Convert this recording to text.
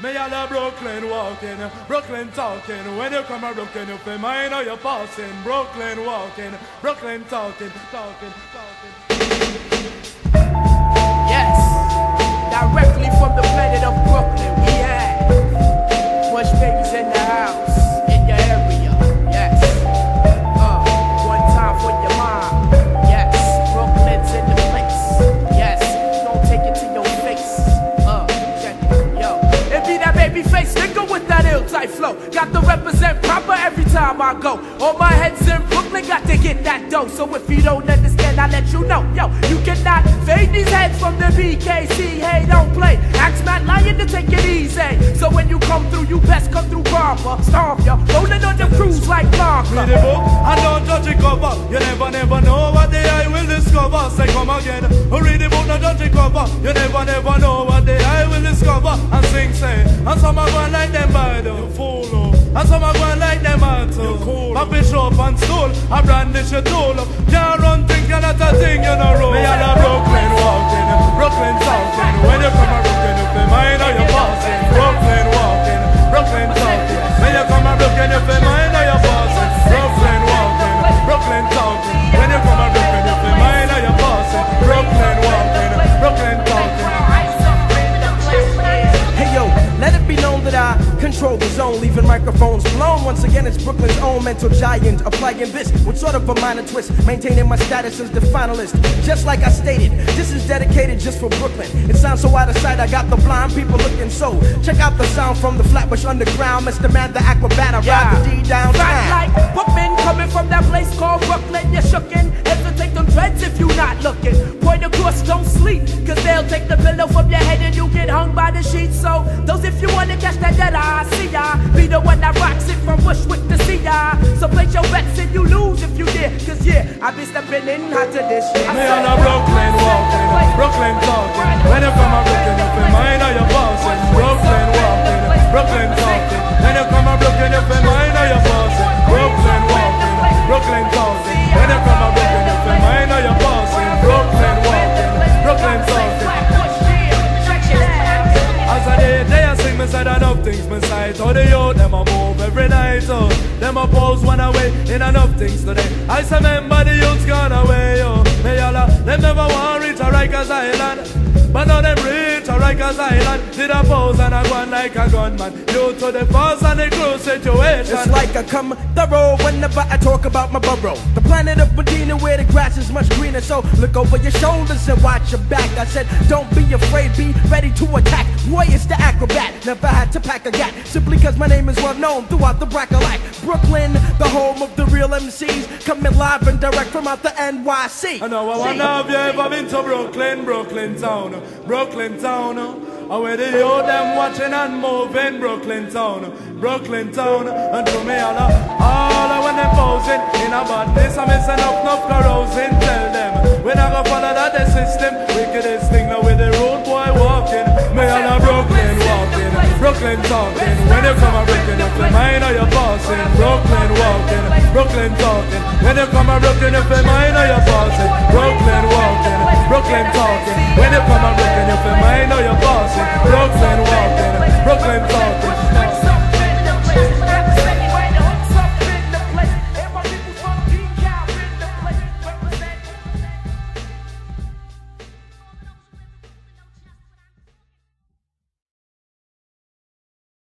Me all a Brooklyn walking, Brooklyn talking. When you come a Brooklyn, you feel mine or you're passing. Brooklyn walking, Brooklyn talking, talking, talking. Type flow. Got to represent proper every time I go. All my heads in Brooklyn got to get that dough. So if you don't understand, I let you know. Yo, you cannot fade these heads from the BKC. Hey, don't play. Axe Matt Lion to take it easy. So when you come through, you best come through proper. Stomp ya, rolling on the cruise like Blanca. Read the book and don't judge the cover. You never, never know what the eye will discover. Say come again. Read the book, not judge the cover. You never, never know what the discover. And sing, say, and some are going like them bad. You fool. And some are going like them hard. You cool. It up and stool. I brandish your tool. Can't run, think you're not a thing, you know, roll. Me and a Brooklyn walking, Brooklyn talking. When you come a control the zone, leaving microphones blown. Once again, it's Brooklyn's own mental giant. Applying this with sort of a minor twist, maintaining my status as the finalist. Just like I stated, this is dedicated just for Brooklyn. It sounds so out of sight, I got the blind people looking so. Check out the sound from the Flatbush Underground, Mr. Man, the acrobat, I ride the D down. downtown. like Bookman coming from that place called Brooklyn. You're shookin'. Hesitate them dreads if you not looking. Point course, don't sleep, cause they'll take the pillow from your head and you get hung by the sheets. So, those if you wanna catch that dead eye, see ya. Be the one that rocks it from Bushwick to see ya. So, place your bets and you lose if you dare. Cause yeah, I be stepping in hot to this shit. They a sing me side enough things sight. How the youth them a move every night. Oh, them a pose one away in enough things today. I say remember the youths gone away. Oh, they all them never want reach a Rikers Island. But now them reach a Rikers Island. Did a pose and a gun like a gunman. You to the force and the crew situation. It's like I come thorough whenever I talk about my borough. The planet of Medina grass is much greener. So look over your shoulders and watch your back. I said, don't be afraid, be ready to attack. Boy, it's the acrobat. Never had to pack a gat. Simply cause my name is well known throughout the Brackalack. Brooklyn, the home of the real MCs. Coming live and direct from out the NYC. I know I wonder have you ever been to Brooklyn, Brooklyn town, Brooklyn town. I where the youth them watching and moving Brooklyn town, Brooklyn town. And to me all, all when them posing in a badness, I'm missing up enough carousing. Tell them we not gonna follow that the system. Wickedest thing now with the road boy walking. Me all a Brooklyn walking, Brooklyn talking. When you come a Brooklyn, you feel mine or you're passing. Brooklyn walking, Brooklyn talking. When you come a Brooklyn, you feel mine or you're passing.